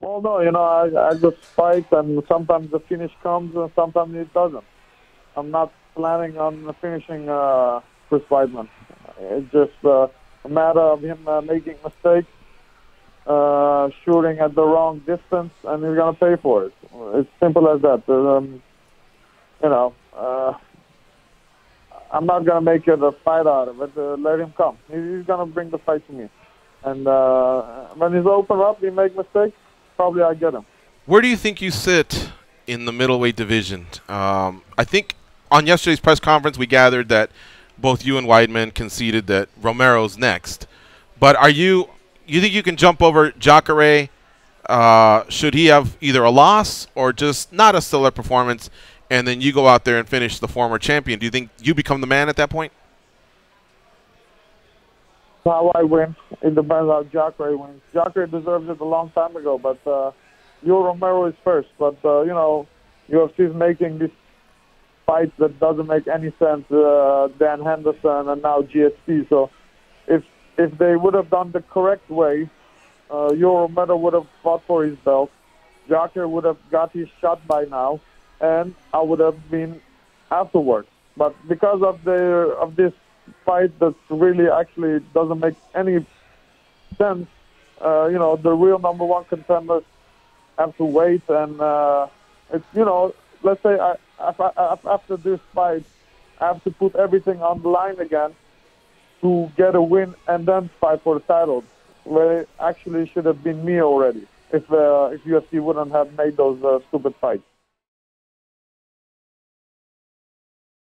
Well, no, you know, I, I just fight, and sometimes the finish comes, and sometimes it doesn't. I'm not planning on finishing uh, Chris Weidman. It's just uh, a matter of him uh, making mistakes, uh, shooting at the wrong distance, and he's gonna pay for it. It's simple as that. Um, you know, uh, I'm not gonna make it a fight out of it. Uh, let him come. He's gonna bring the fight to me, and uh, when he's open up, he make mistakes probably I get him. Where do you think you sit in the middleweight division? Um, I think on yesterday's press conference we gathered that both you and Weidman conceded that Romero's next. But are you you think you can jump over Jacare? Uh, should he have either a loss or just not a stellar performance, and then you go out there and finish the former champion? Do you think you become the man at that point? How I win. It depends how Jacare wins. Jacare deserves it a long time ago, but uh, Yoel Romero is first. But uh, you know, UFC is making this fight that doesn't make any sense. Uh, Dan Henderson and now GSP. So if if they would have done the correct way, uh, Yoel Romero would have fought for his belt. Jacare would have got his shot by now, and I would have been afterwards. But because of the of this fight that really actually doesn't make any sense. Uh, you know, the real number one contenders have to wait, and uh, it's you know, let's say I, after this fight, I have to put everything on the line again to get a win and then fight for the title. Where it actually should have been me already if uh, if UFC wouldn't have made those uh, stupid fights.